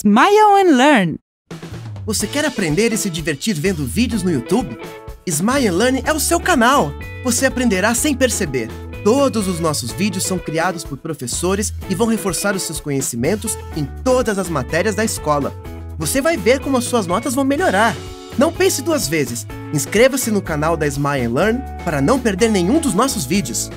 Smile and Learn. Você quer aprender e se divertir vendo vídeos no YouTube? Smile and Learn é o seu canal. Você aprenderá sem perceber. Todos os nossos vídeos são criados por professores e vão reforçar os seus conhecimentos em todas as matérias da escola. Você vai ver como as suas notas vão melhorar. Não pense duas vezes. Inscreva-se no canal da Smile and Learn para não perder nenhum dos nossos vídeos.